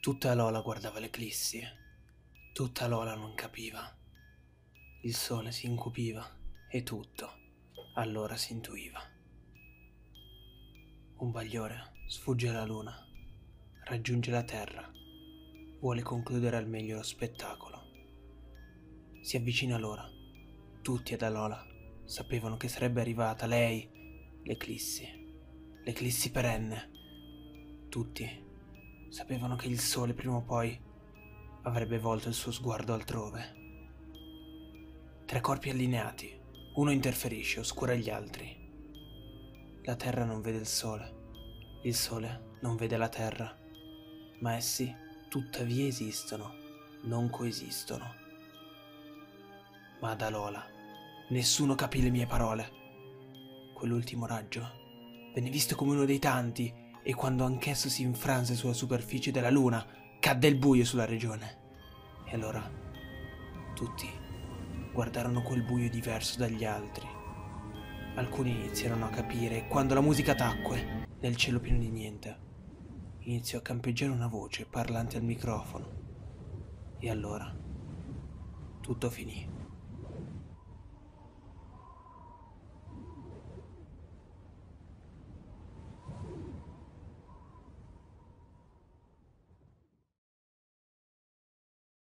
Tutta Lola guardava l'eclissi. Tutta Lola non capiva. Il sole si incupiva e tutto allora si intuiva. Un bagliore sfugge alla luna, raggiunge la terra, vuole concludere al meglio lo spettacolo. Si avvicina l'ora. Tutti ad Alola sapevano che sarebbe arrivata lei, l'eclissi, l'eclissi perenne. Tutti sapevano che il sole prima o poi avrebbe volto il suo sguardo altrove. Tre corpi allineati, uno interferisce, oscura gli altri. La terra non vede il sole, il sole non vede la terra, ma essi tuttavia esistono, non coesistono. Ma ad Alola nessuno capì le mie parole. Quell'ultimo raggio venne visto come uno dei tanti e quando anch'esso si infranse sulla superficie della luna, cadde il buio sulla regione. E allora tutti guardarono quel buio diverso dagli altri. Alcuni iniziarono a capire e quando la musica tacque, nel cielo pieno di niente, iniziò a campeggiare una voce parlante al microfono. E allora tutto finì.